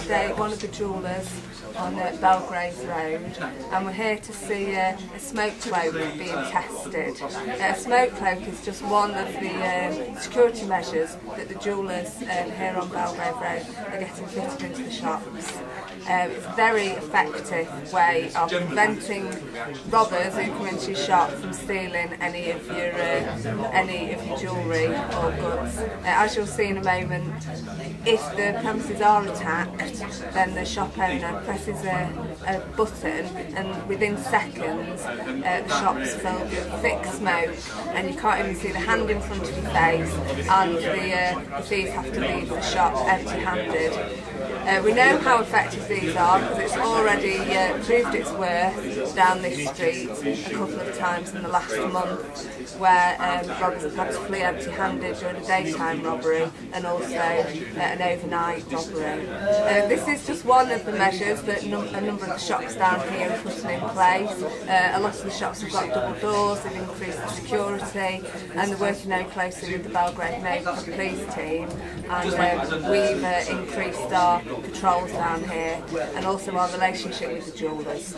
today one of the jewellers on uh, Belgrave Road and we're here to see uh, a smoke cloak being tested. Uh, a smoke cloak is just one of the um, security measures that the jewellers um, here on Belgrave Road are getting fitted into the shops. Um, it's a very effective way of preventing robbers who come into your shop from stealing any of your uh, any of your jewellery or goods. Uh, as you'll see in a moment, if the premises are attacked, then the shop owner presses a, a button and within seconds uh, the shop's filled with thick smoke and you can't even see the hand in front of your face and the, uh, the thieves have to leave the shop empty-handed. Uh, we know how effective these are because it's already uh, proved its worth down this street a couple of times in the last month where um, robbers have had to flee empty-handed during a daytime robbery and also uh, an overnight robbery. Uh, this is just one of the measures that num a number of the shops down here are putting in place. Uh, a lot of the shops have got double doors, they've increased the security and they're working now closely with the Belgrave Neighbourhood Police team and uh, we've uh, increased our patrols down here and also our relationship with the jewellers.